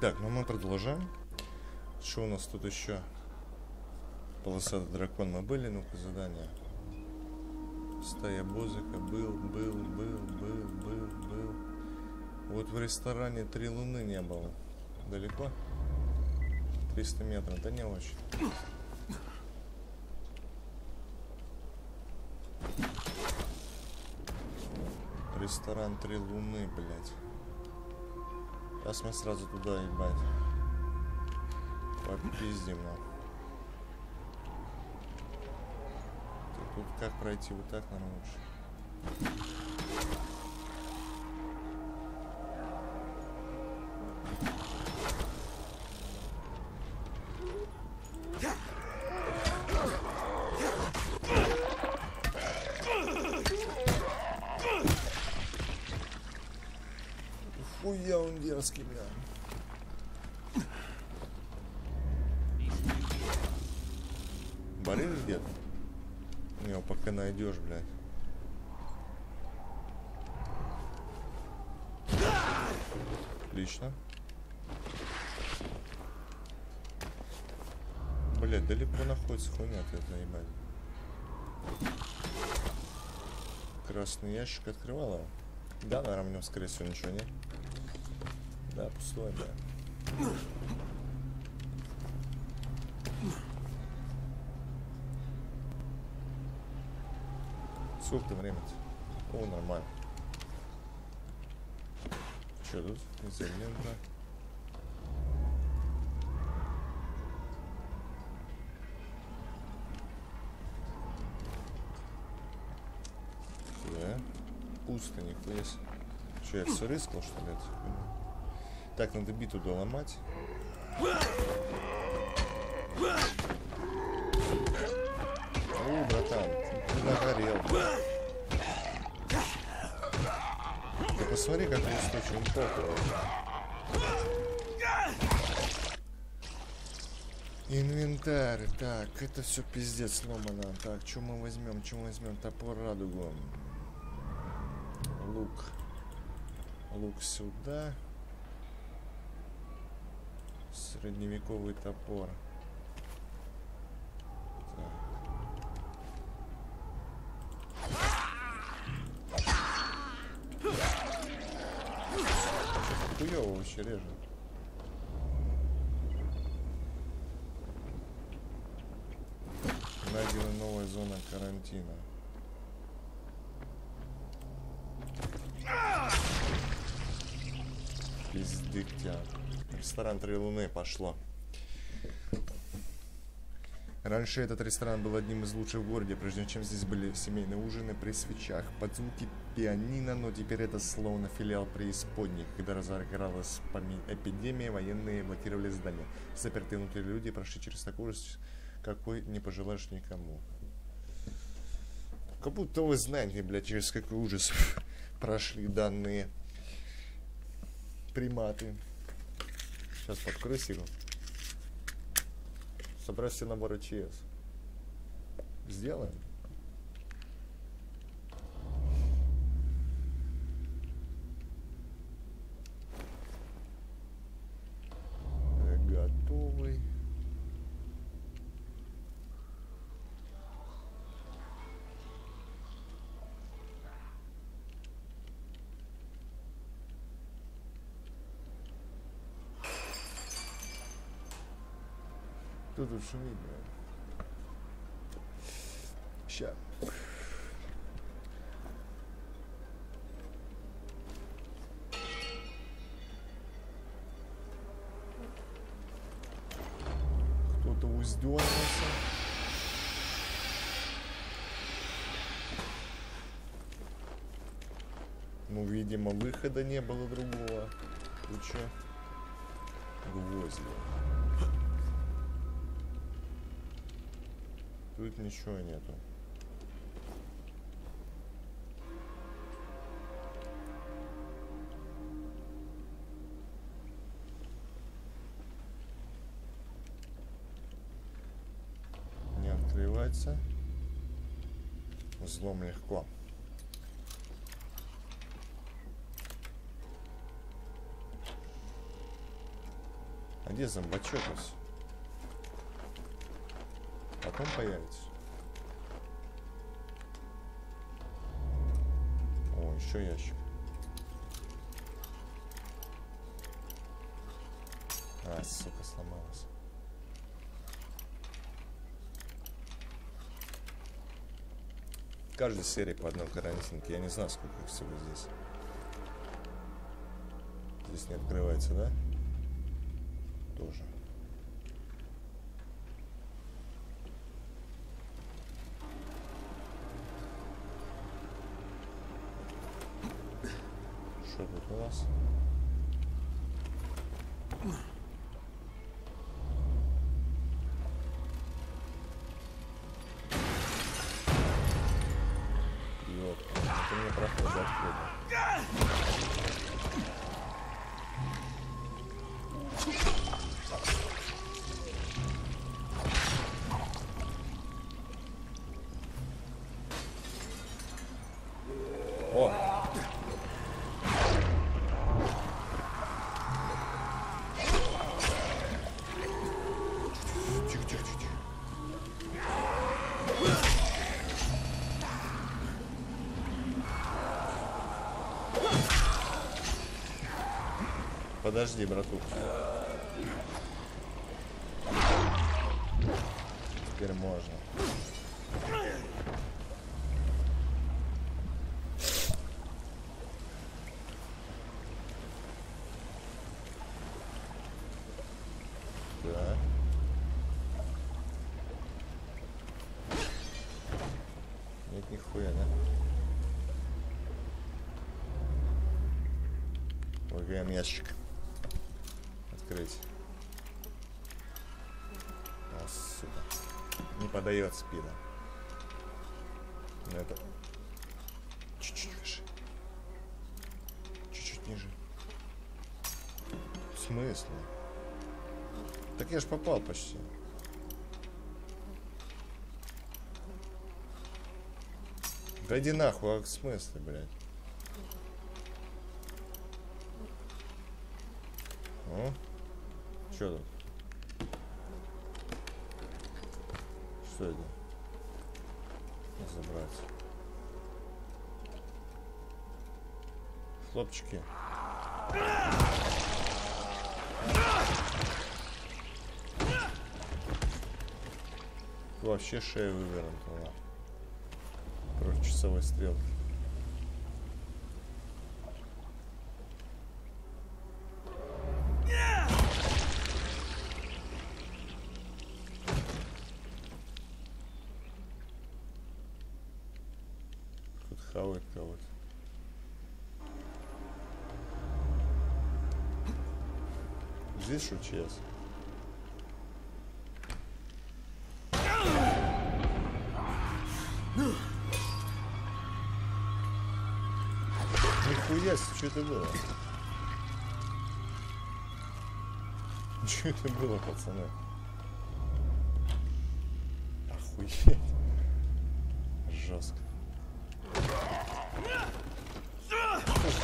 Так, ну мы продолжаем. Что у нас тут еще? Полосатый дракон мы были, ну-ка задание. Стая Бозыка был, был, был, был, был, был. Вот в ресторане три луны не было. Далеко? 300 метров, да не очень. Ресторан Три Луны, блядь. Сейчас мы сразу туда, ебать. Попиздим, нахуй. Тут как пройти? Вот так, наверное, лучше. Дерзкий, бля. Болели где-то? Не, пока найдешь, блядь. Отлично. Блядь, далеко находится хуйня ты это ебать. Красный ящик открывала? Да, наверное, в нем, скорее всего, ничего нет. Да, пустой, да. Сколько время-то? О, нормально. Что тут? Изолента. Да. Пусто, нихуя себе. Че, я все рыскал, что ли? Так, надо биту доломать. О, братан, ты нагорел. Ты посмотри, как он устойчив, он похуй. Инвентарь. Так, это все пиздец сломано. Так, что мы возьмем? Что мы возьмем? Топор радугу. Лук. Лук сюда. Средневековый топор. Хуёво вообще режет. Найдена новая зона карантина. Пиздыктя. Ресторан Три Луны пошло. Раньше этот ресторан был одним из лучших в городе, прежде чем здесь были семейные ужины при свечах, под звуки пианино, но теперь это словно филиал преисподней. Когда разыгралась эпидемия, военные блокировали здание. Запертые внутри люди прошли через такой ужас, какой не пожелаешь никому. Как будто вы знаете, блядь, через какой ужас прошли данные приматы. Сейчас подкрыть его. Собрать все наборы ЧС. Сделаем. Тут шумит, блядь? Ща. Кто-то уздернулся. Ну, видимо, выхода не было другого. Ты чё? Гвозди. Тут ничего нету. Не открывается. Взлом легко. А где зомбачок весь? Потом появится. О, еще ящик. А, сука, сломалась. Каждой серии по одной карантинке. Я не знаю, сколько их всего здесь. Здесь не открывается, да? Подожди, братух. Теперь можно. Да. Нет, нихуя, да? Выгаем ящик. Подает спида. Но это... Чуть-чуть выше. Чуть-чуть ниже. В смысле? Так я ж попал почти. Да иди нахуй, а в смысле, блядь? О, что тут? Вообще шея вывернута. Против часовой стрелки. Хавает кого-то. Здесь шучес. Нихуя себе, что это было? Что это было, пацаны? Охуеть. Жестко.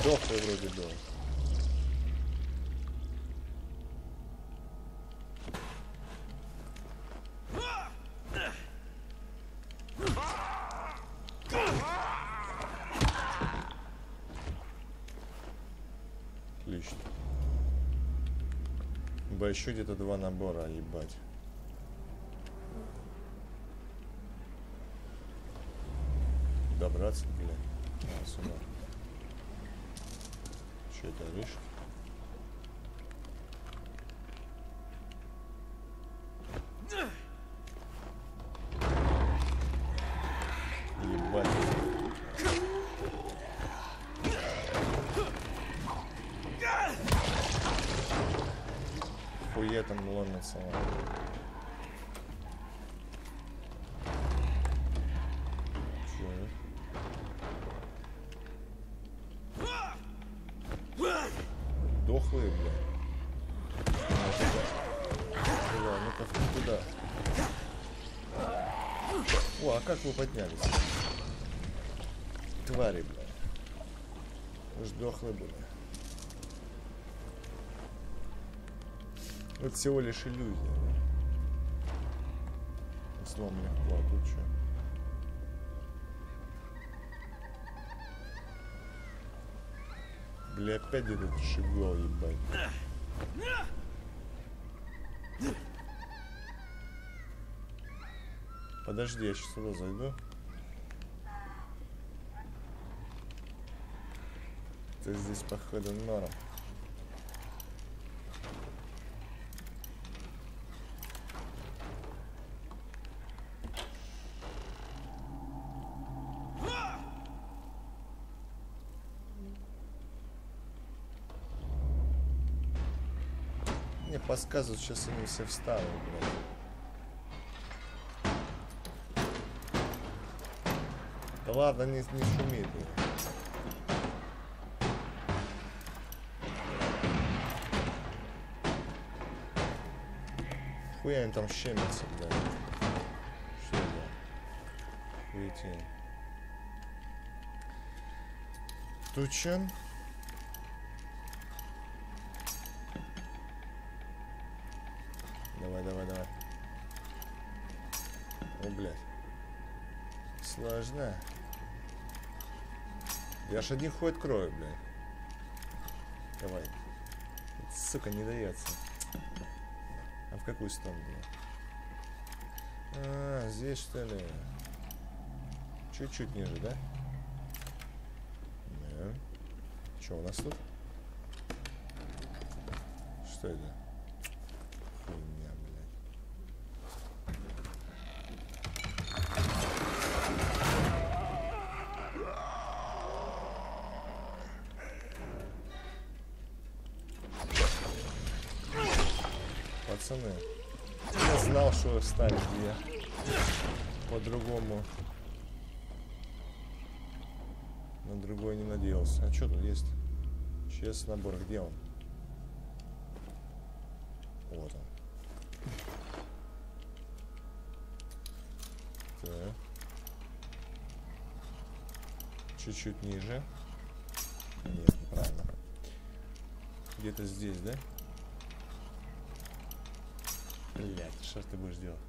Сдохлый вроде был. Отлично. Ба еще где-то два набора, ебать. Добраться, блядь. А, сюда. Что это, видишь? Ебать. Хуя там ломится. Чё? Дохлые, блядь. Бля, ну-ка туда. О, а как вы поднялись? Твари, блядь. Вы ж дохлые были. Это всего лишь иллюзия. Слом легко, что? Опять этот шигол, ебать. Подожди, я сейчас туда зайду. Ты здесь, походу, норм. Подсказывают, сейчас они все встанут, блядь. Да ладно, не, не шуми ты. Хуя они там щемятся, блядь. Что это? Хуетень. Тучен. Я ж один ход крою, блядь. Давай. Сука, не дается. А в какую сторону? А, здесь что ли? Чуть-чуть ниже, да? Да. Что у нас тут? Что это? Станет я по-другому. На другой не надеялся. А что тут есть? Честный набор, где он? Вот он. Чуть-чуть ниже. Нет, неправильно. Где-то здесь, да? Блять, что ты будешь делать?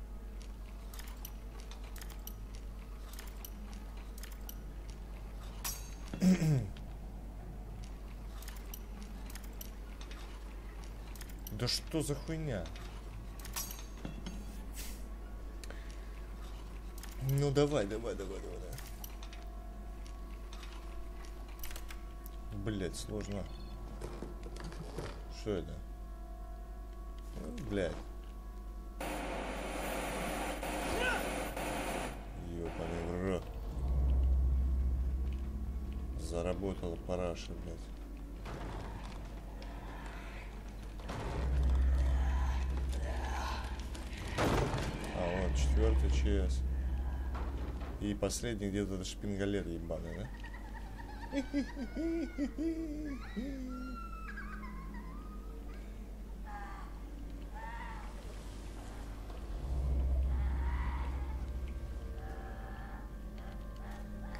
Да что за хуйня? Ну давай, давай, давай, давай, давай. Блять, сложно. Что это? Блять. Заработала параша, блядь. А, вот, четвертый ЧС. И последний где-то шпингалет ебаный, да?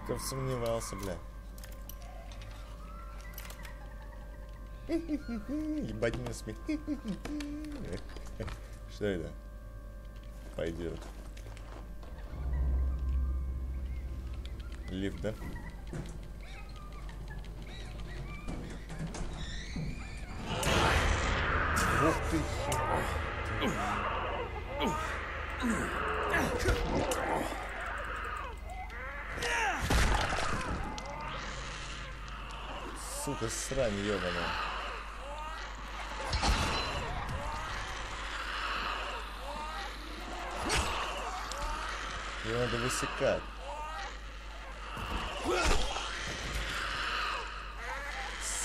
Кто сомневался, бля. Ебать не смех. Что это? Пойдет. Лифт, да? Ух ты! Сука, срань ебаная. Ее надо высекать.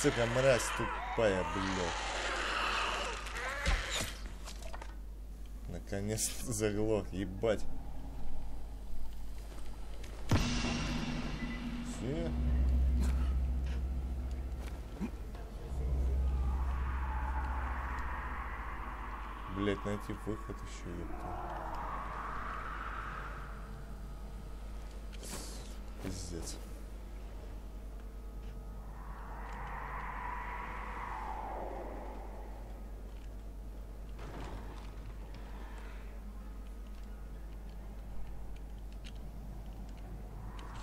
Сука, мразь тупая, блядь. Наконец-то заглох, ебать. Пиздец.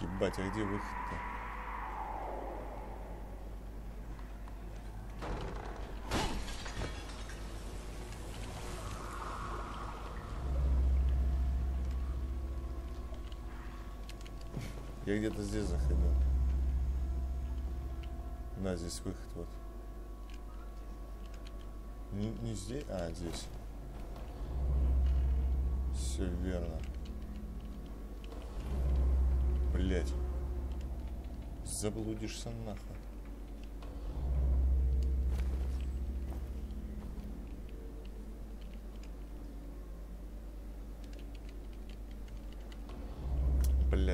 Ебать, а где выход-то? Я где-то здесь заходил. Да, здесь выход вот. Не, не здесь, а здесь. Все верно. Блять. Заблудишься нахуй.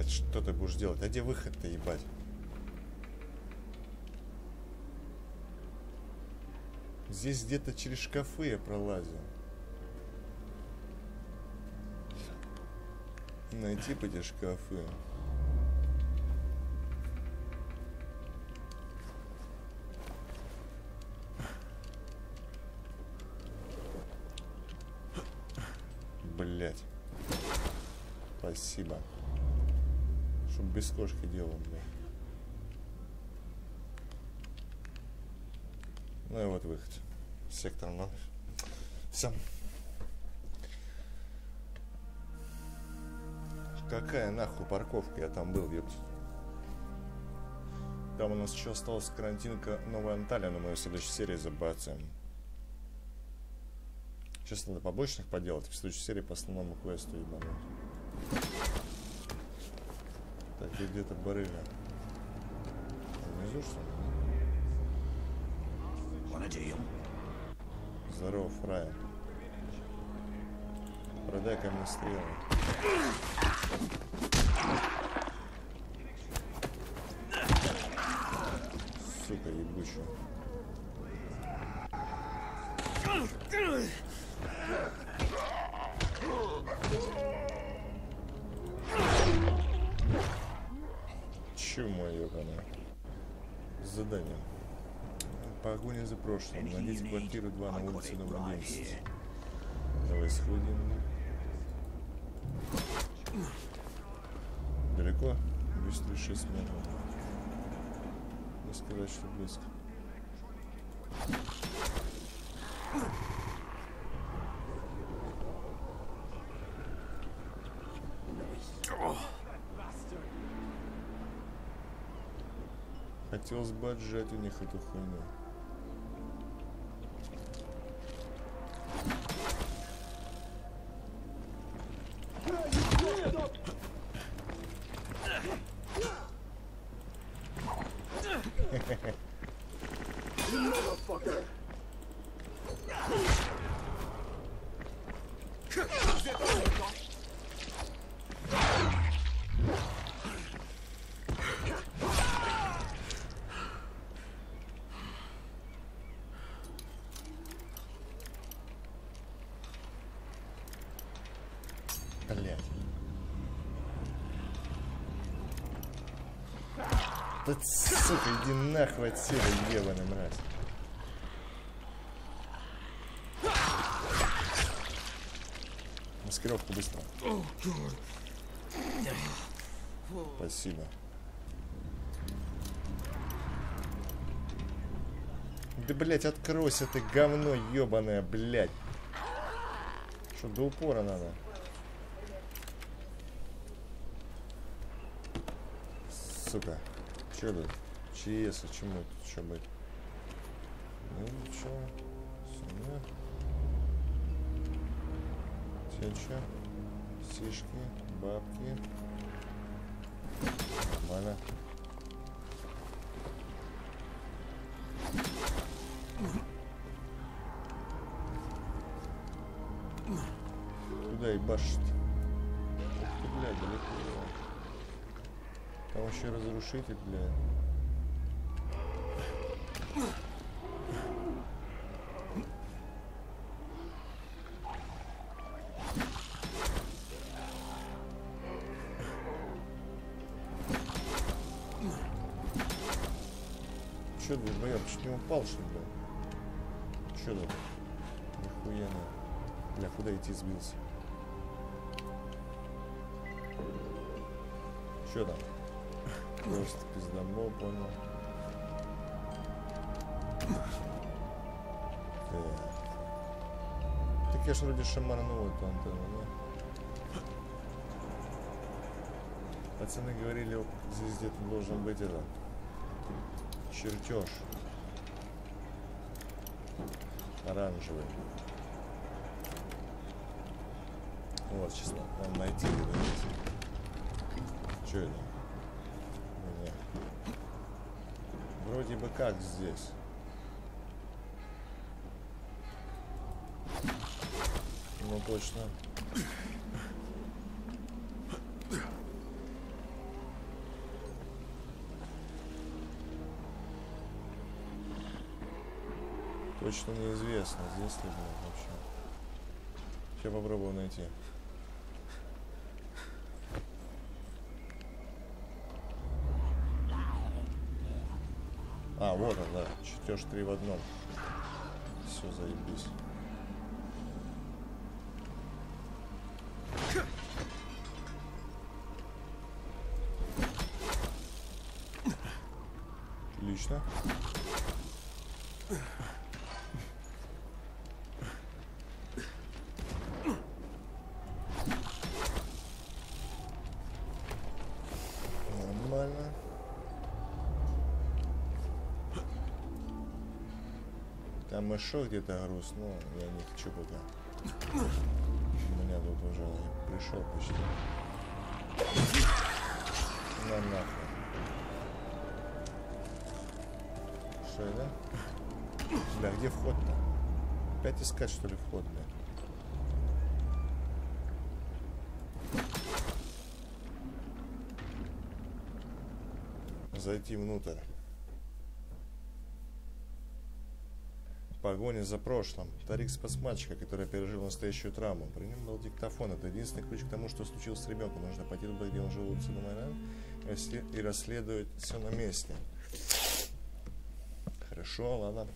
Блять, что ты будешь делать? А где выход-то, ебать? Здесь где-то через шкафы я пролазил. Найти бы эти шкафы. Ну и вот выход. Сектор номер. Все. Какая нахуй парковка? Я там был, ёпт. Там у нас еще осталась карантинка Новая Анталия, но мы в следующей серии забацаем. Сейчас надо побочных поделать, в следующей серии по основному квесту ебануть. Так, и где-то барыга. Внизу что ли? Здорово, Фрая. Продай ко мне стрелы. Сука, ебучая. Чума ебаная. Задание. Погоня за прошлым. Найдите квартиру 2 на улице дом 11. Давай сходим. Далеко? 236 метров. Не сказать, что близко. Хотелось бы отжать у них эту хуйню. Блять. Да сука, иди нахуй отсюда, ебаный мразь. Маскировку быстро. Спасибо. Да, блять, откройся ты, говно ебаное, блять. Что, до упора надо? Сука. Че тут? ЧС, а чему тут что быть? Ну ничего. Сюда. Теча. Сишки. Бабки. Нормально. Куда ебашить? Блядь, далеко. Там вообще разрушитель, блядь. Че ты, боя, чуть не упал, что ли? Че тут? Нихуя. Бля, куда идти сбился? Че там? Просто пиздамбо, понял. Так. Так я ж вроде шамарнул эту антенну, да? Пацаны говорили, здесь где-то должен быть это чертеж оранжевый. Вот, сейчас надо найти. Что это? Не. Вроде бы как здесь. Ну точно. Точно неизвестно, здесь ли было вообще. Сейчас попробую найти. А, вот он, да. Чертеж три в одном. Все, заебись. Там еще где-то груз, но я не хочу пока. У меня тут уже пришел почти. На нахуй. Что это? Бля, где вход-то? Опять искать, что ли, вход, бля? Зайти внутрь. Погоня за прошлым. Тарик спас мальчика, который пережил настоящую травму. При нем был диктофон. Это единственный ключ к тому, что случилось с ребенком. Нужно пойти туда, где он жил у Цинамайна, и расследовать все на месте. Хорошо, ладно.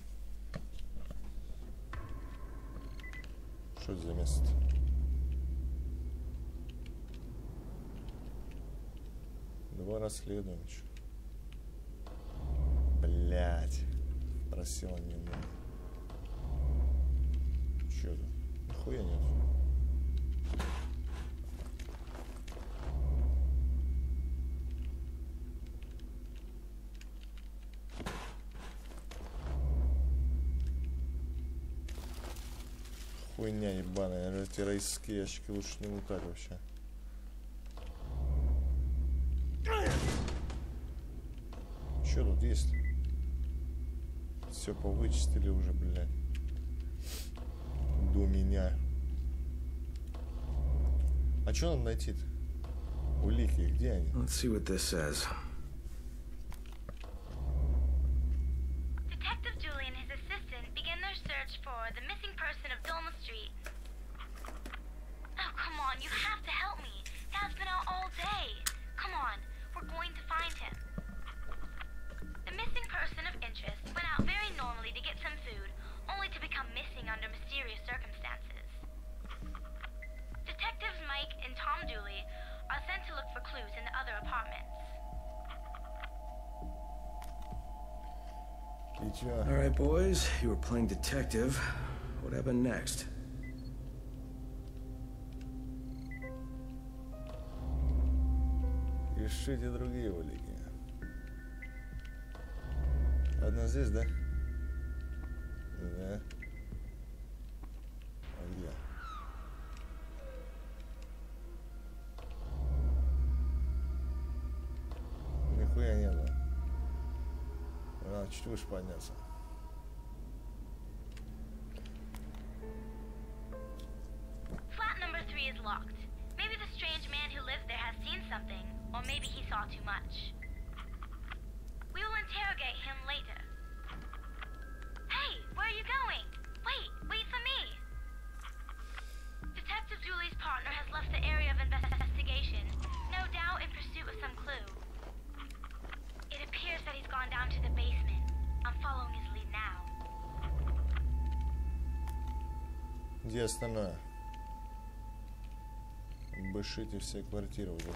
Что это за место? Два расследуем. Блять. Просила не надо. Чё это? Нихуя нет. Хуйня ебаная. Наверное, эти райские ящики лучше не лутать вообще. Что тут есть? Все повычистили уже, блядь. До меня. А что нам найти-то? Улики, где они? Let's see what this says. И чё? All right, boys, you were playing detective. What happened next? Ищите другие улики. Одна здесь, да? Да. Чуть выше подняться. Где остальное? Бышите все квартиры, вот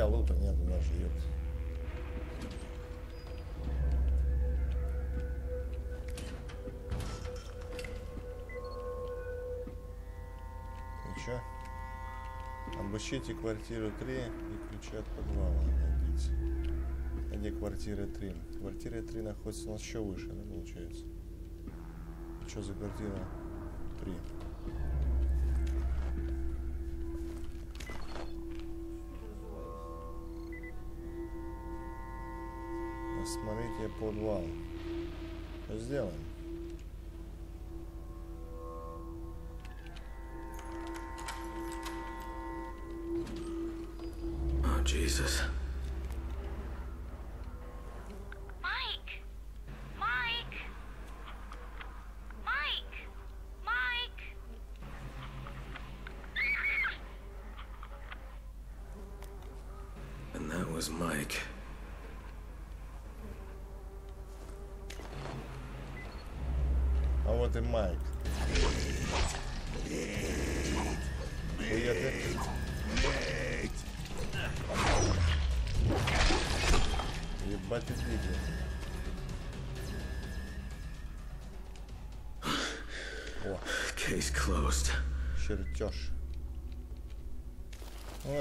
Нихуя лута нету даже, ёпт. И чё? Обыщите квартиру 3 и ключи от подвала найдите. А где квартира 3? Квартира 3 находится у нас еще выше, да, получается? Что за квартира 3? Осмотрите подвал. Сделаем?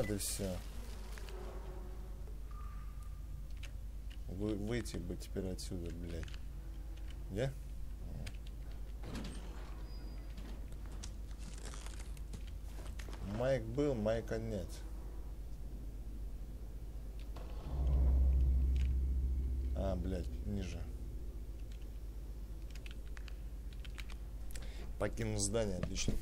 Вот все. Вы, выйти бы теперь отсюда, блядь. Где? Майк был, Майка нет. А, блядь, ниже. Покинул здание, отлично.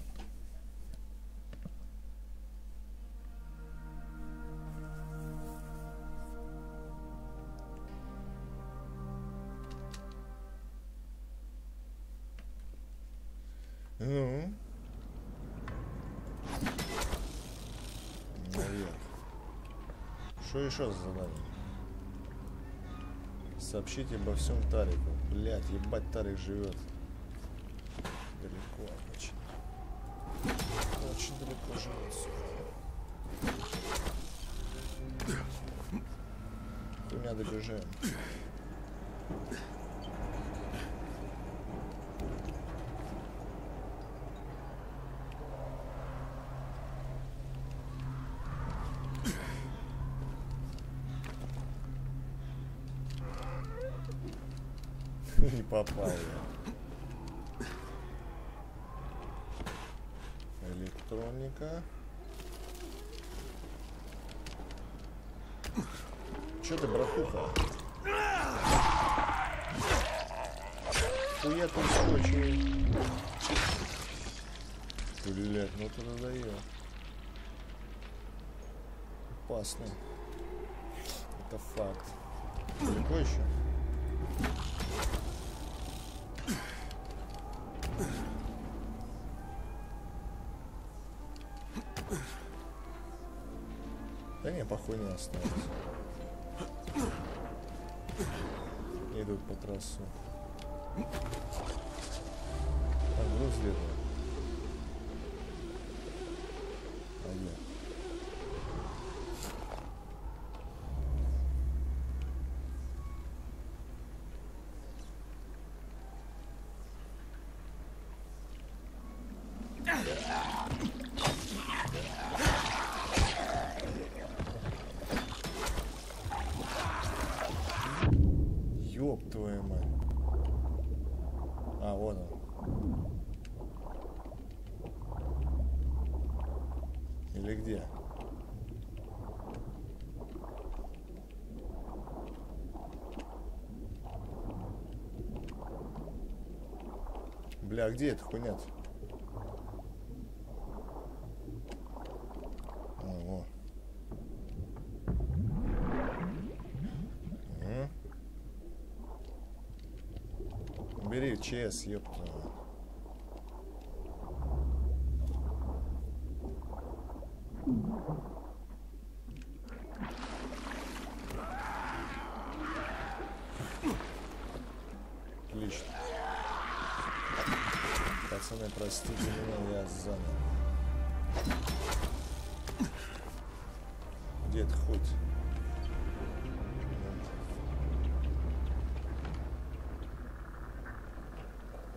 Еще за задание? Сообщите обо всем Тарику. Блять, ебать, Тарик живет. Далеко очень. Очень далеко живет, сука. Хуйня добежаем. Не попал я. Электроника. Че ты, братуха? Хуя ты ускочил. Блять, ну ты надоел. Опасно. Это факт. Далеко еще? Похуй не осталось. Идут по трассу. Так, груз где-то. А где? Ёб твою мать. Или где? Бля, где эта хуйня -то? Ого. М? Бери ЧС, ёпта. Отлично. Пацаны, простите меня, я занят. Где это хоть?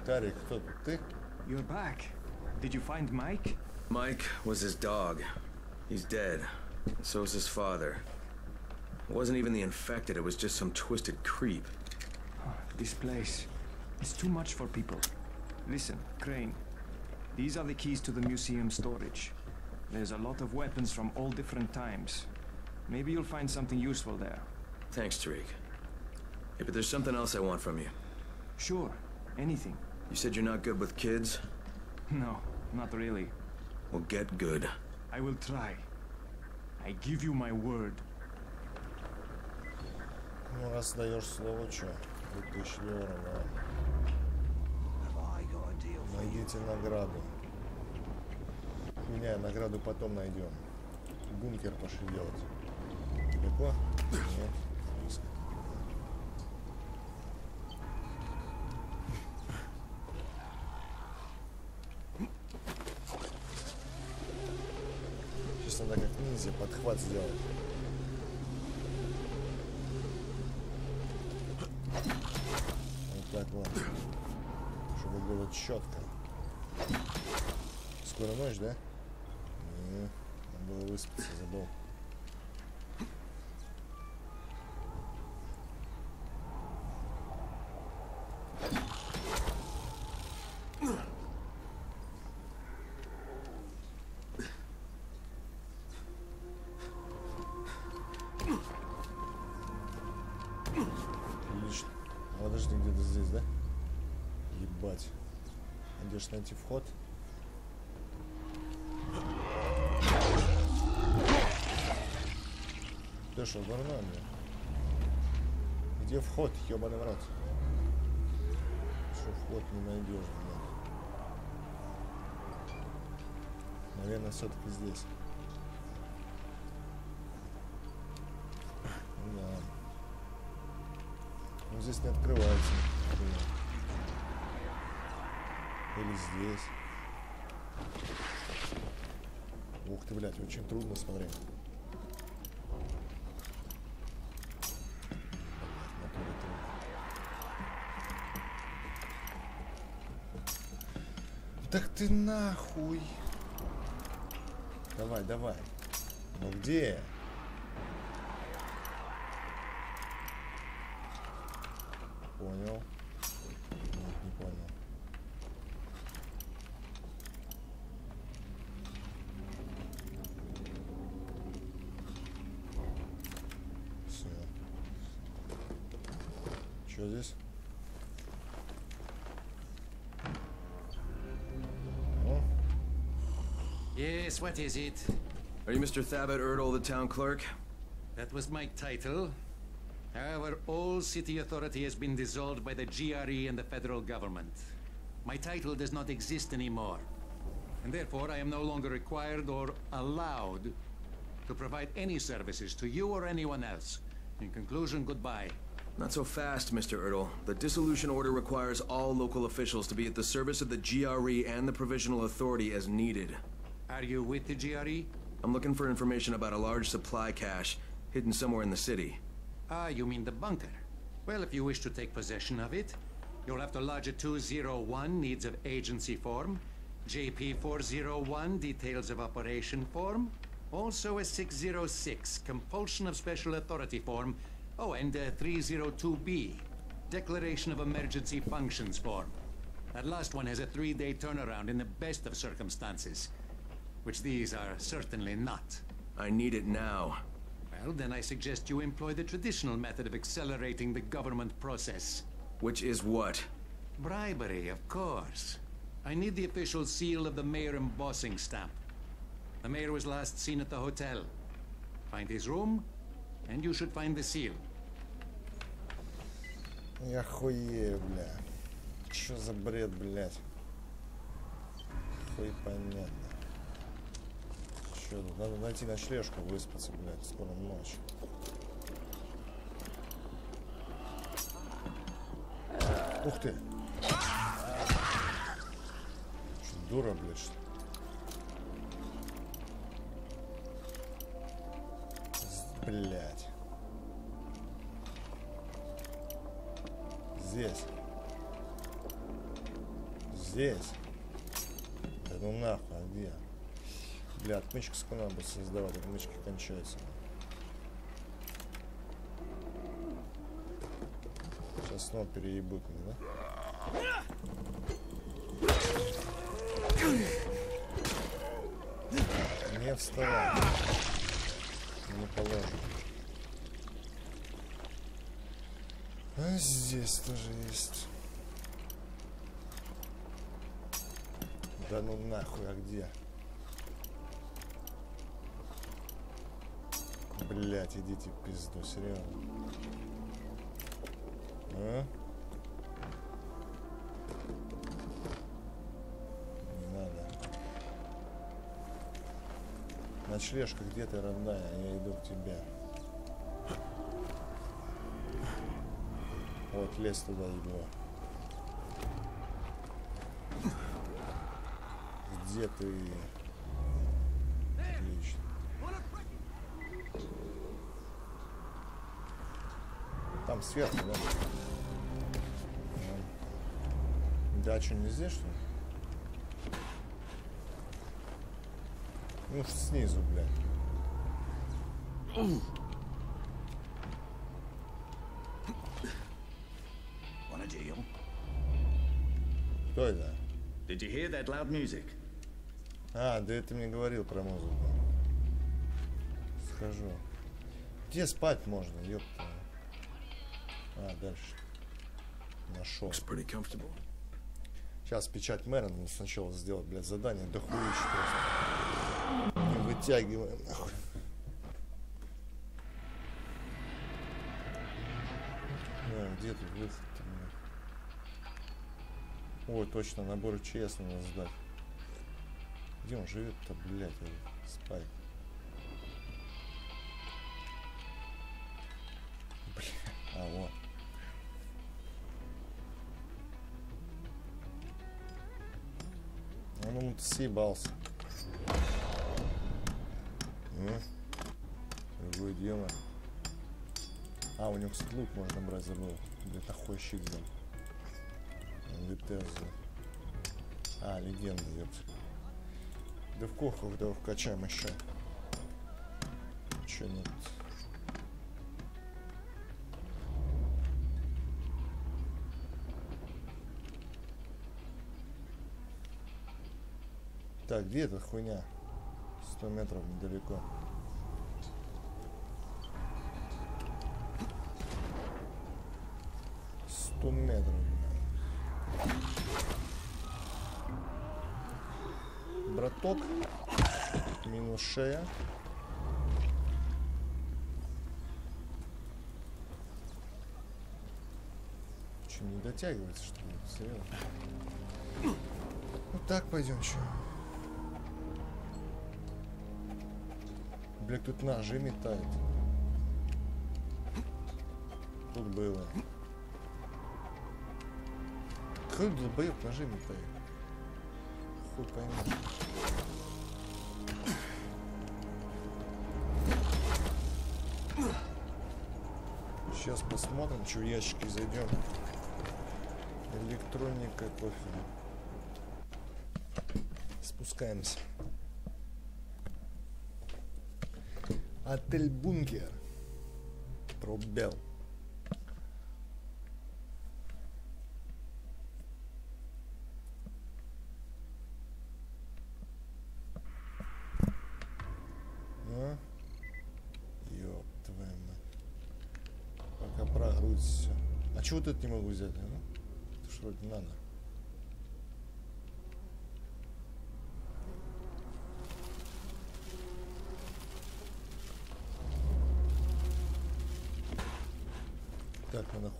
Тарик, кто тут? Ты? You're back. Did you find Mike? Mike was his dog. He's dead. And so's his father. It wasn't even the infected, it was just some twisted creep. This place is too much for people. Listen, Crane. These are the keys to the museum storage. There's a lot of weapons from all different times. Maybe you'll find something useful there. Thanks, Tariq. Hey, but there's something else I want from you. Sure, anything. You said you're not good with kids? No, not really. Well, get good. I will try. I give you my word. Ну, раз даешь слово, что? 2000 евро, да. Найдите награду. Хуйня, награду потом найдем. Бункер пошли делать. Далеко? Нет. Сейчас надо как ниндзя подхват сделать. Вот так вот. Чтобы было четко. Скоро ночь, да? Не, надо было выспаться, забыл. А Подожди, где-то здесь, да? Ебать. Надеюсь найти вход. Ты что, нормально? Где вход, ебаный в? Что вход не найдешь, блядь. Наверное, все-таки здесь. Да. Ну здесь не открывается. Или здесь. Ух ты, блядь, очень трудно смотреть. Натуре трудно. Так ты нахуй. Давай, давай. Ну где? Yes, what is it? Are you Mr. Thabit Erdl, the town clerk? That was my title. However, all city authority has been dissolved by the GRE and the federal government. My title does not exist anymore. And therefore, I am no longer required or allowed to provide any services to you or anyone else. In conclusion, goodbye. Not so fast, Mr. Erdl. The dissolution order requires all local officials to be at the service of the GRE and the Provisional Authority as needed. Are you with the GRE? I'm looking for information about a large supply cache hidden somewhere in the city. Ah, you mean the bunker. Well, if you wish to take possession of it, you'll have to lodge a 201 needs of agency form, JP 401 details of operation form, also a 606 compulsion of special authority form, oh, and a 302B declaration of emergency functions form. That last one has a three-day turnaround in the best of circumstances, which these are certainly not. I need it now. Well, then I suggest you employ the traditional method of accelerating the government process. Which is what? Bribery, of course. I need the official seal of the mayor embossing stamp. The mayor was last seen at the hotel. Find his room, and you should find the seal. Я хуею, бля. Чё за бред, блядь? Хуй понятно. Чё тут? Надо найти ночлежку, выспаться, блядь. Скоро ночь. Ух ты! Что, дура, блядь, что Блядь. Здесь. Здесь. Да ну нахуй, а где? Бля, отмычку сколько надо создавать, отмычки кончаются. Сейчас снова переебут да? Не вставай. Не положено. А здесь тоже есть. Да ну нахуй, а где? Блять, идите в пизду, серьезно. А? Не надо. Ночлежка, где ты, родная? Я иду к тебе. Вот, лезь туда, его. Где ты? Отлично. Там сверху, да? Да, что, не здесь, что ли? Ну, снизу, блядь. Deal? Кто это? Did you hear that loud music? А, да это мне говорил про музыку. Схожу. Где спать можно, ёпта? А, дальше. Нашел. Сейчас печать мэра надо сначала сделать, блядь, задание. Да хуище просто. Не вытягиваем, нахуй. А, где тут выход-то, блядь? Ой, точно, набор ЧС надо сдать. Где он живет-то, блядь, этот съебался. Другое дело. А, у него, кстати, лук можно брать, забыл. Блин, нахуй щит взял. ЛТЗ. А, легенда, ёпт. Да в коху, да вкачаем еще. Че нет? Так, где эта хуйня? 100 метров недалеко. Сто метров. Браток. Минус шея. Че, не дотягивается, что ли? Серьезно? Ну так пойдем, что? Бля, тут ножи метает. Тут было. Какой долбоёб ножи метает? Хуй поймешь. Сейчас посмотрим, что в ящики зайдем. Электроника, кофе. Спускаемся. Отель Бункер. Трубел. А? Ёб мать. Пока прогрузится. А чего тут не могу взять. А? Ну? Это ж вроде надо.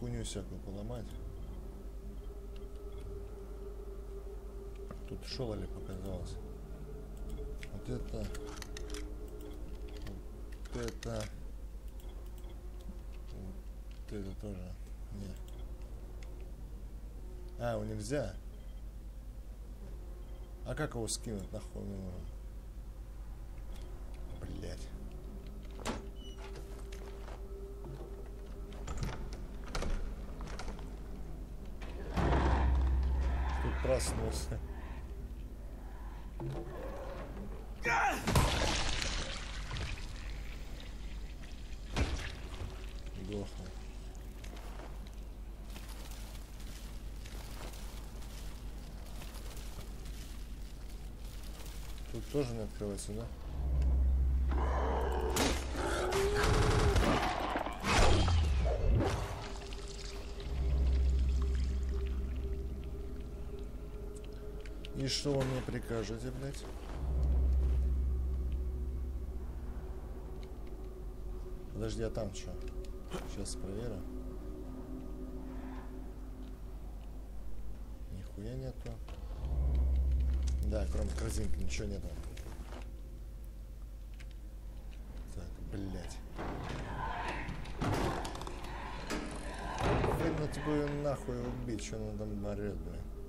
Хуйню всякую поломать. Тут шола ли показалось? Вот это... Вот это... Вот это тоже. Не. А, его нельзя. А как его скинуть нахуй? Ну, Блять. Тут проснулся. Дохнул. Тут тоже не открывается, да? И что вы мне прикажете, блядь? Подожди, а там что? Сейчас проверю. Нихуя нету. Да, кроме корзинки ничего нету. Блядь. Блин, ну тебе нахуй убить, что он там орет, блин.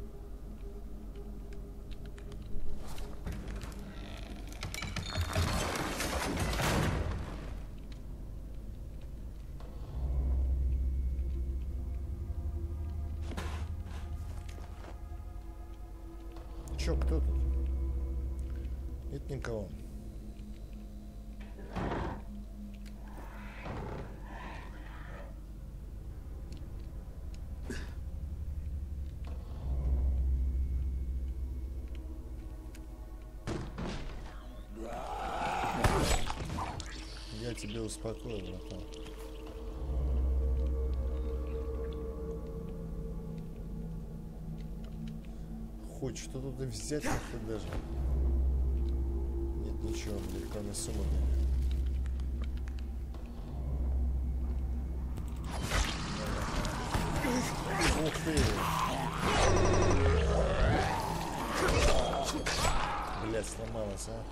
Успокою, братан. Хоть что тут взять нахуй даже. Нет ничего, блядь, кроме суммы. Ух ты! Блядь, сломалась, а?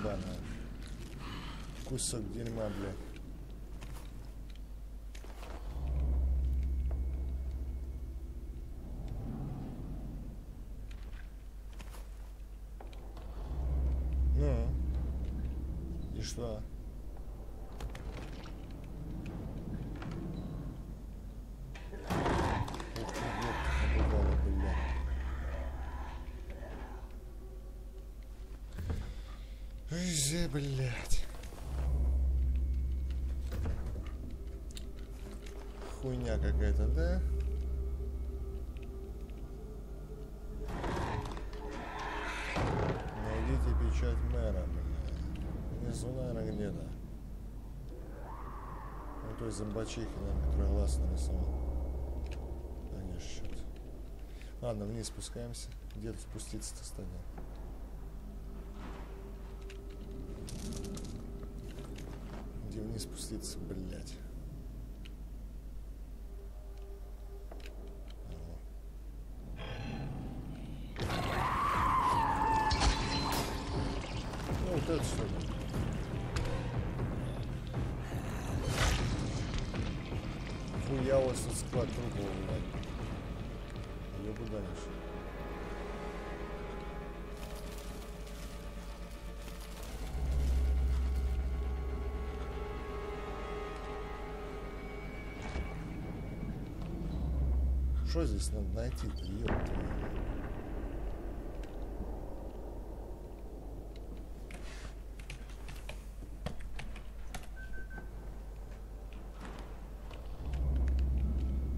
Ебаная. Кусок дерьма, блядь. Ну, и что? Ух ты, ёпта, напугала, бля. Ой, блядь. Хуйня какая-то, да? Найдите печать мэра, блядь. Внизу, наверное, где-то. Ну, той зомбачихи, наверное, который нарисовал. А, не. Ладно, вниз спускаемся. Где тут спуститься-то, кстати? Где вниз спуститься, блядь? Что здесь надо найти-то, мать?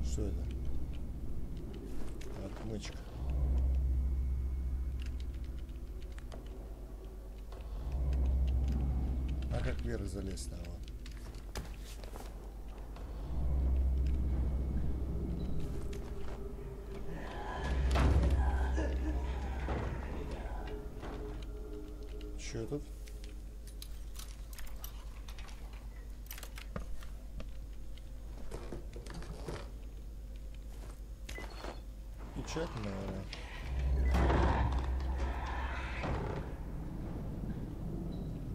Что это? Отмычка. А как вверх залезть там? Наверное.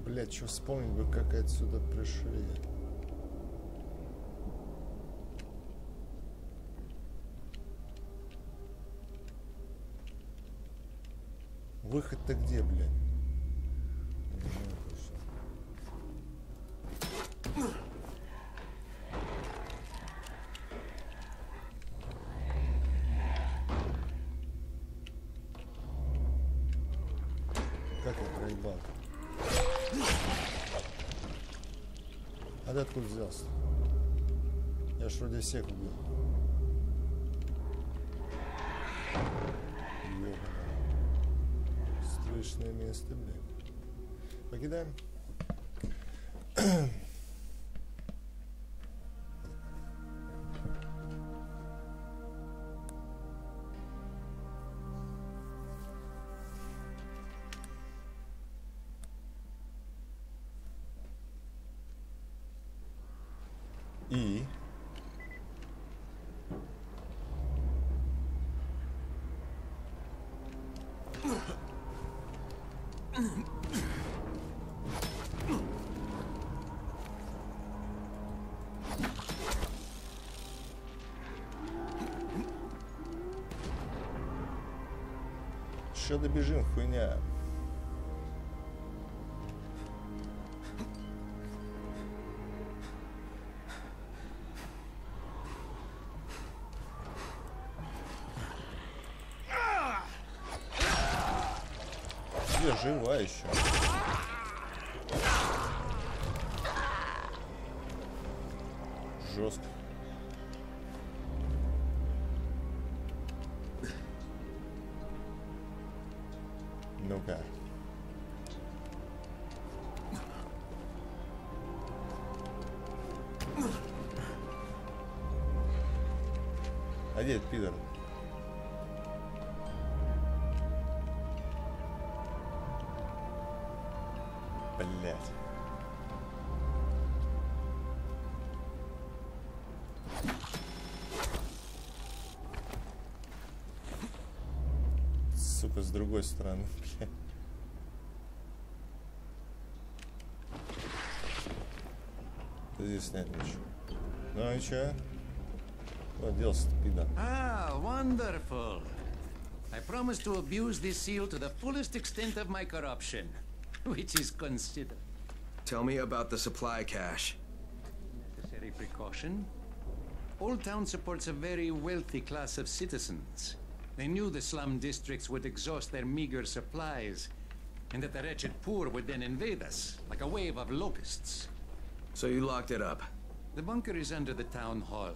Блять, что вспомнить бы, как отсюда пришли. Выход-то где, блядь? Не знаю точно. Как я проебал? А ты откуда взялся? Я ж вроде всех убил. Ёбаный. Страшное место, блядь. Покидаем. Что добежим, хуйня? Где жива еще? Сука, с другой стороны, блядь. Здесь снять ничего. Ну и чё? Вот делся пидор. Ah, wonderful. I promise to abuse this seal to the fullest extent of my corruption, which is considered Tell me about the supply cache. necessary precaution. Old Town supports a very wealthy class of citizens. They knew the slum districts would exhaust their meager supplies, and that the wretched poor would then invade us, like a wave of locusts. So you locked it up. The bunker is under the town hall.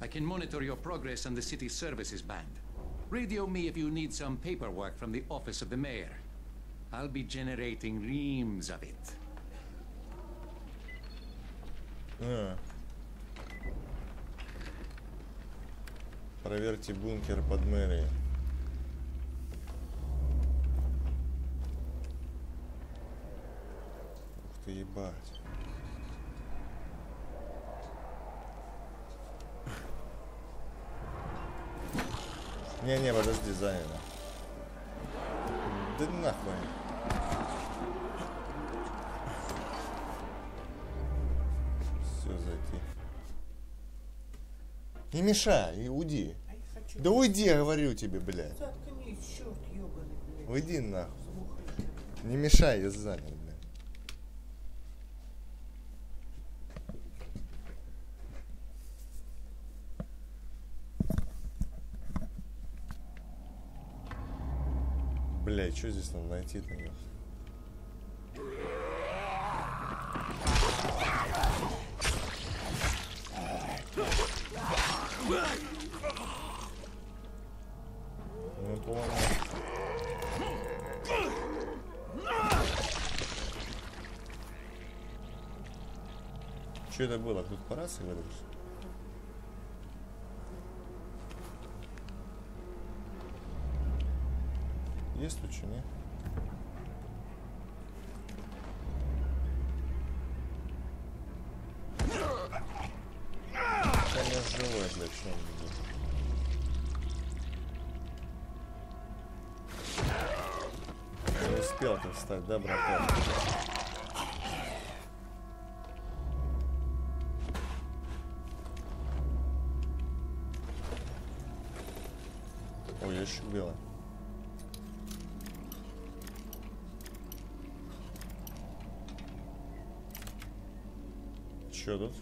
I can monitor your progress on the city services band. Radio me if you need some paperwork from the office of the mayor. I'll be generating reams of it. А. Проверьте бункер под мэрией. Ух ты, ебать. Не-не, подожди, занято. Да нахуй. Не мешай, и уйди. А. Да уйди, я говорю тебе, блядь. Заткнись, черт ебаный, блядь. Уйди нахуй. Слухай. Не мешай, я занят, блядь. Блядь, что здесь надо найти-то? нахуй? Это было? Тут по рации говоришь? Есть тут что, не? Конечно, живой, блядь, он будет. Успел ты встать, да, братан? Чё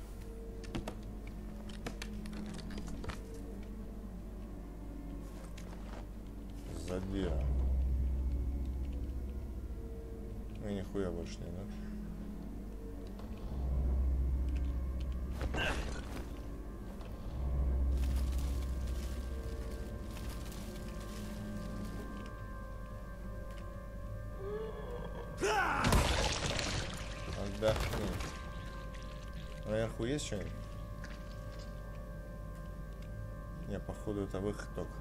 Наверху есть что-нибудь? Не, походу это выход только.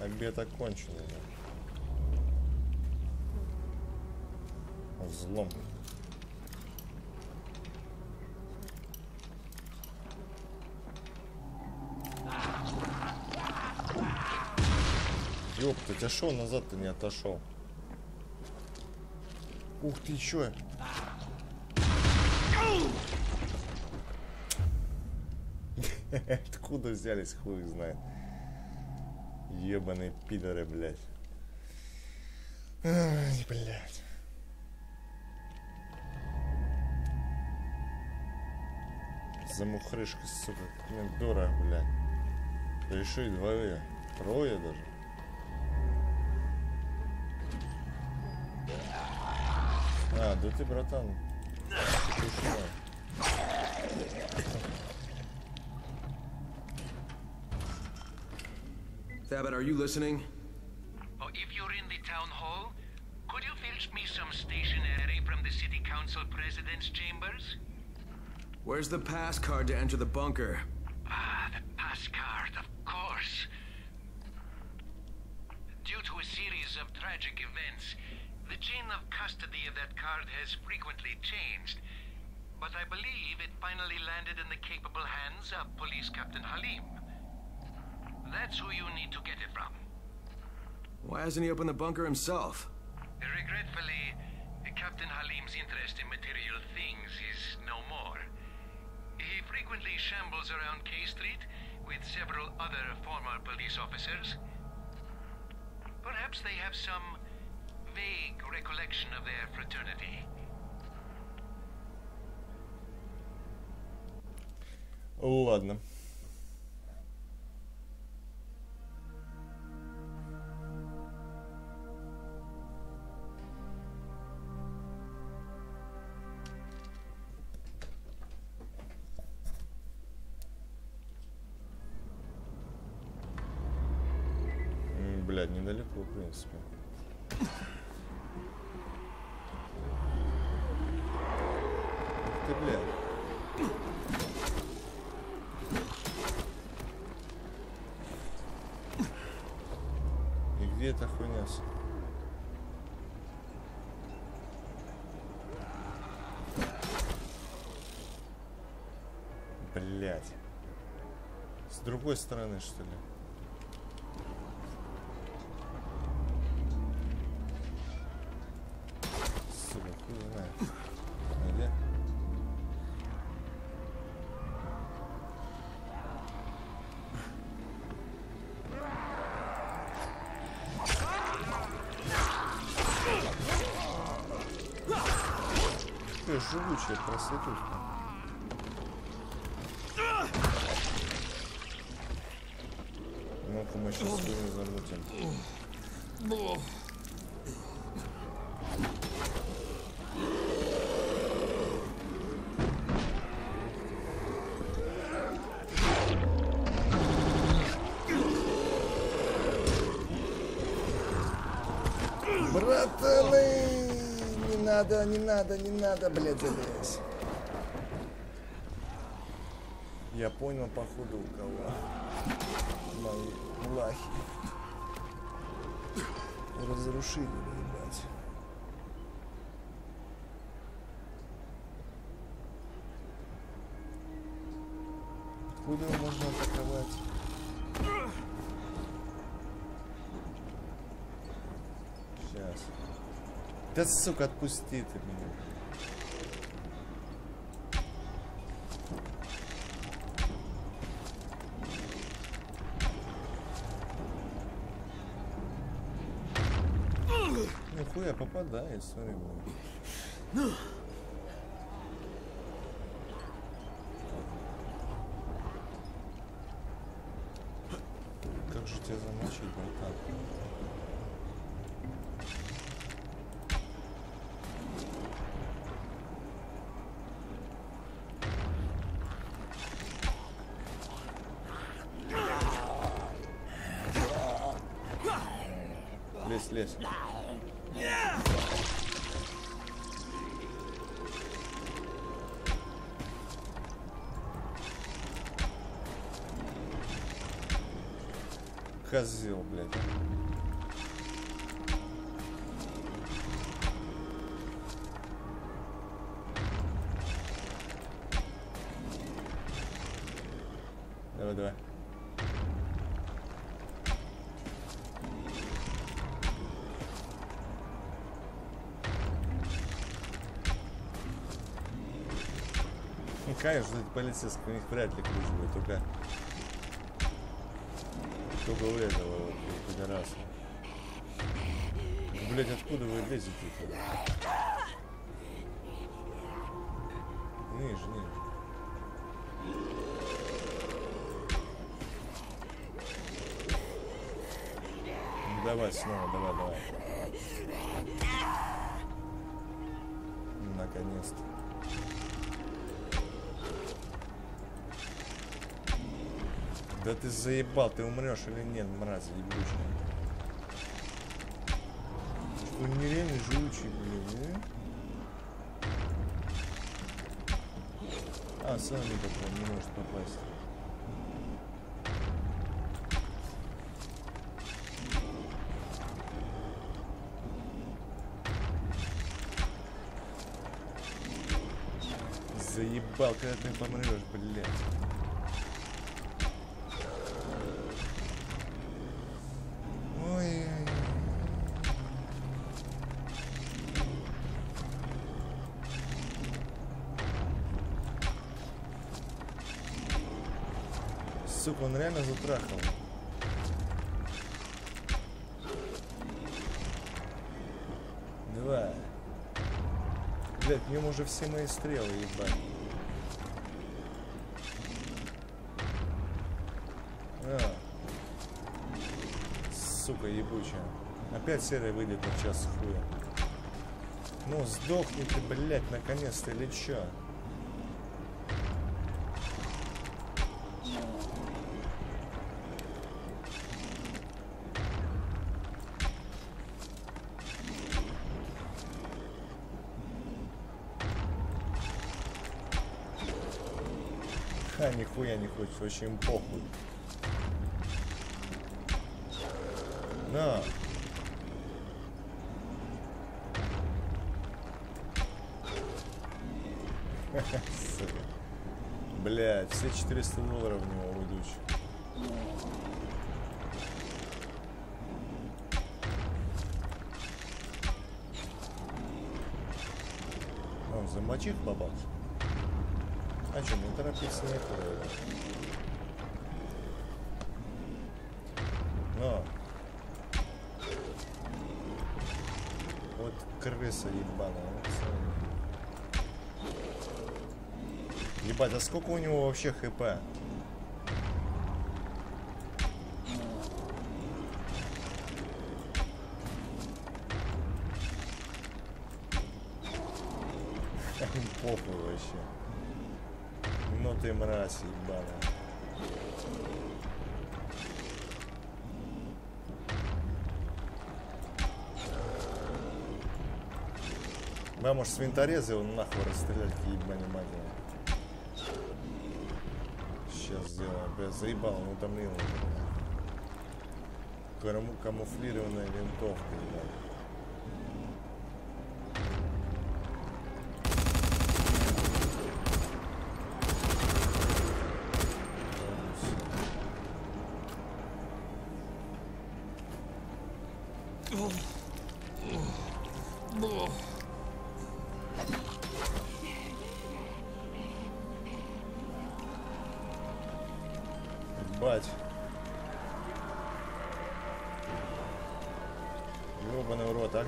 Обед окончен уже. Взлом. Ёпта, тебя шо назад-то не отошел? Ух ты, чё? Откуда взялись, хуй знает. Ебаные пидоры, блядь. Ай, блядь. Замухрышка, сука, дорого, блядь. Реши двое, трое даже. да ты, братан. Ты пушной. Thabit, are you listening? Oh, if you're in the town hall, could you fetch me some stationery from the city council president's chambers? Where's the pass card to enter the bunker? Ah, the pass card, of course. Due to a series of tragic events, the chain of custody of that card has frequently changed. But I believe it finally landed in the capable hands of Police Captain Halim. That's who you need to get it from. Why hasn't he opened the bunker himself? Regretfully, Captain Halim's interest in material things is no more. He frequently shambles around K Street with several other former police officers. Perhaps they have some vague recollection of their fraternity. Ладно. Блядь, недалеко, в принципе. Ух ты, блядь. И где эта хуйня? с- Блять. С другой стороны, что ли? Сука, хуй знает. Где? Ты живучая проститутка. Пушку мы сейчас сильно замутим. Братаны! Не надо, не надо, не надо, блядь, забирайся. Я понял, походу, у кого. Мои лахи. Разрушили, ебать. Откуда его можно атаковать? Сейчас. Да, сука, отпусти ты меня. Нихуя попадает, смотри. блин. Как же тебя замочить, братан? Лезь, лезь. Козел, блядь. Давай, давай. Ну, конечно, эти полицейские, у них вряд ли ключ будет, только... Только у этого вот, у пидораса. Блять, откуда вы лезете-то? Ниже, ниже. Ну давай снова, давай, давай. Наконец-то. Да ты заебал, ты умрешь или нет, мразь ебучая. Что нереально живучий, блин, а? А, сами так он не может попасть. Заебал, когда ты помрешь, блядь. Ой, Сука, он реально затрахал. Давай. Блять, в нем уже все мои стрелы, ебать. А. Сука ебучая. Опять серый выйдет на час хуя. Ну, сдохни ты, блядь, наконец-то, или чё? Ха, нихуя не хочет, вообще им похуй. На. Блядь, все 400 долларов в него уйдут. Он замочив бабах. А что, мне торопиться некуда. Но. Вот крыса ебаная. Ебать, а сколько у него вообще хп? Похуй вообще. Ну ты мразь ебаная. Да, может, с винтореза его нахуй расстрелять, ебани магия. Сейчас сделаем. Бля, заебал, он утомил. Каму- камуфлированная винтовка, ебать.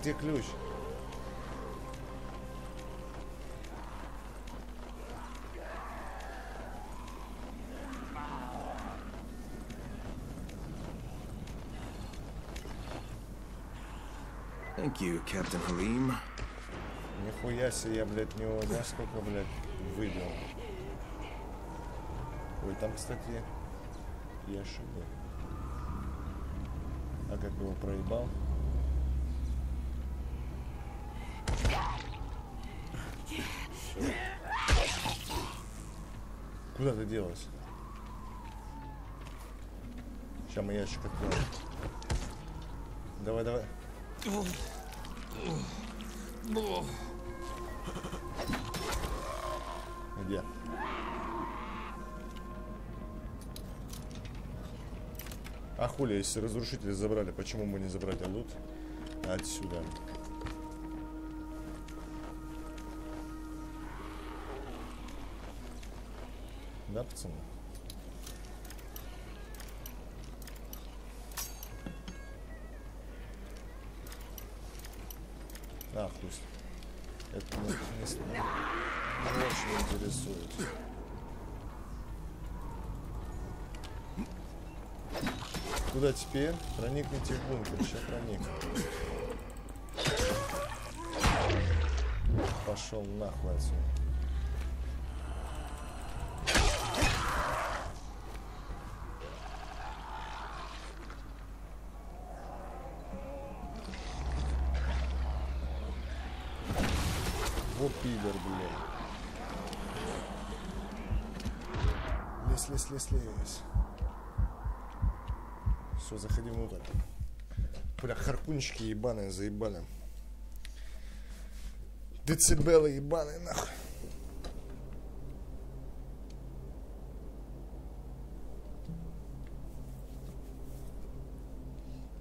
Где ключ? Thank you, Captain Halim. Нихуя себе, я, блядь, не знаешь, сколько, блядь, выбил. Ой, там, кстати, ящик был. А как его проебал? Куда ты делась? Сейчас мы ящик откроем. Давай, давай. Где? А хули, если разрушители забрали, почему мы не забрали лут? Отсюда. Да, пацаны? А, ним. Это не, с- не очень интересует. Куда теперь? Проникните в бункер. Сейчас проник. Пошел нахуй отсюда. Вот пидор, блядь. Лезь, лезь, лезь, лезь. Все, заходи внутрь. Бля, харпунчики ебаные заебали. Децибелы ебаные, нахуй.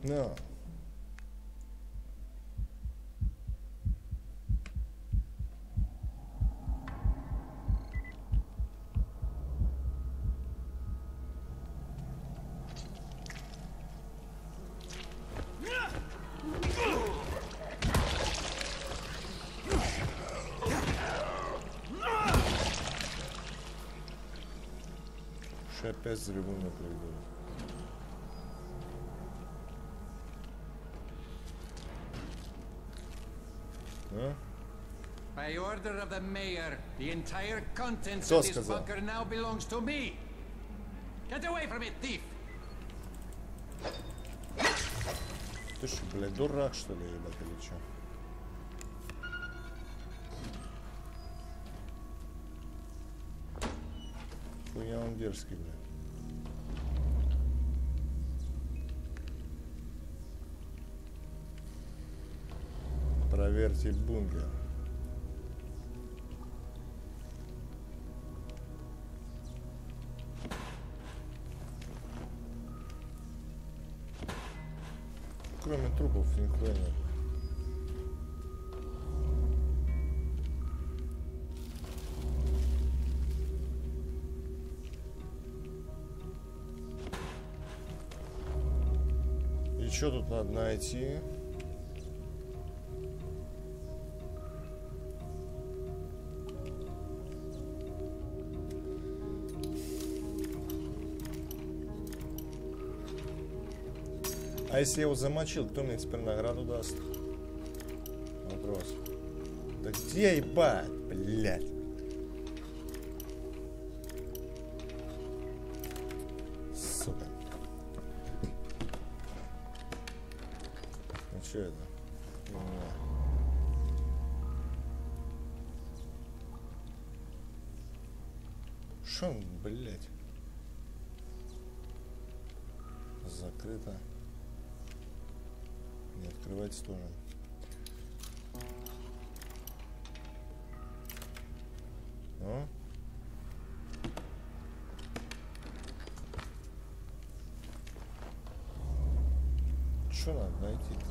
На. Что опять взрывы на коридоре? А? By order of the mayor, the entire contents Кто of this сказал? bunker now belongs to me. Get away from it, thief! Ты что, блядь, дурак, что ли, ебать, или что? Хуя он дерзкий, блядь. Проверьте бункер. Кроме трупов нихуя нет. Что тут надо найти? А если я его замочил, кто мне теперь награду даст? Вопрос. Да где ебать, блядь? Что надо найти-то,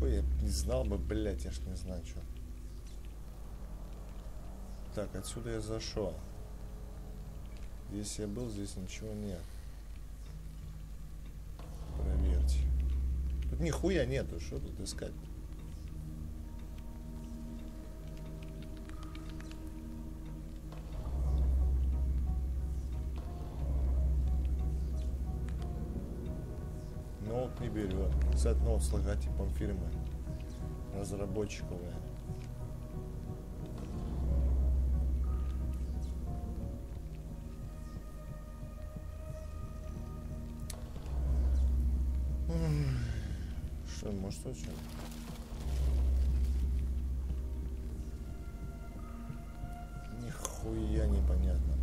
б не знал бы, блядь, я ж не знаю, что. Так, отсюда я зашел. Здесь я был, здесь ничего нет. Проверьте. Тут нихуя нету, что тут искать? Ноут не берет. Кстати, ноут с логотипом фирмы. Разработчиковая. Очень? Нихуя непонятно.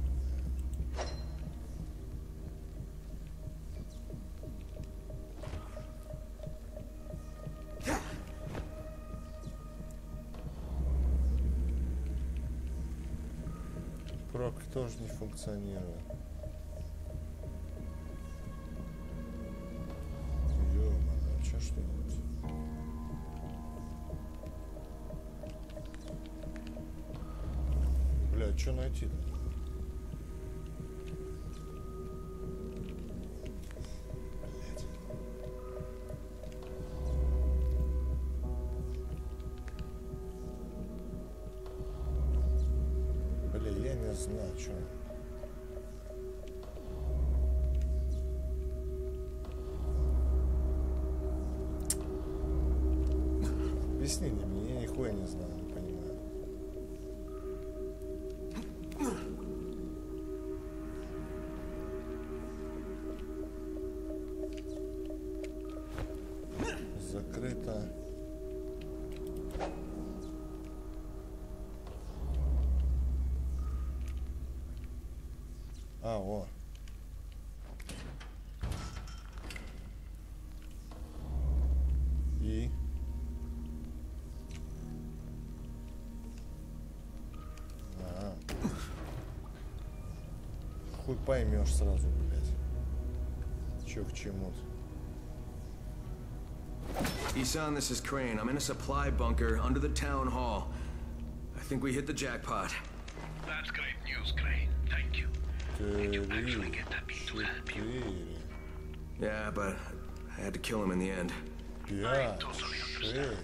Прок тоже не функционирует. Блядь. Бля, я не знаю, что. Объясни мне, я нихуя не знаю, Закрыто. А, о. И? А. Хуй поймешь сразу, блядь. Чё к чему-то. Isan, this is Crane. I'm in a supply bunker under the town hall. I think we hit the jackpot. That's great news, Crane. Thank you. Did you actually get that beat to help you? Yeah, but I had to kill him in the end. Yeah, I totally understand.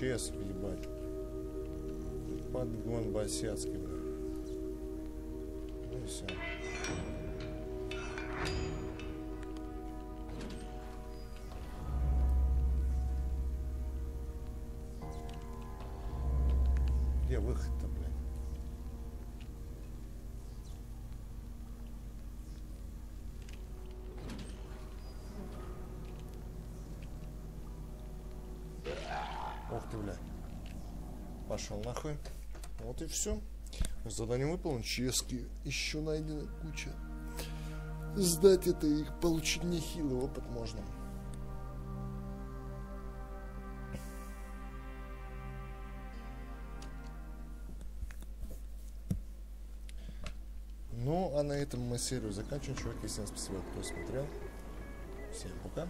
Нихуя 8 ЧС, ебать. Подгон босяцкий, бля. Ну и все. Пошел нахуй. Вот и все. Задание выполнено. Чески еще найдена куча. Сдать это и получить нехилый опыт можно. Ну, а на этом мы серию заканчиваем. Чуваки, всем спасибо, кто смотрел. Всем пока.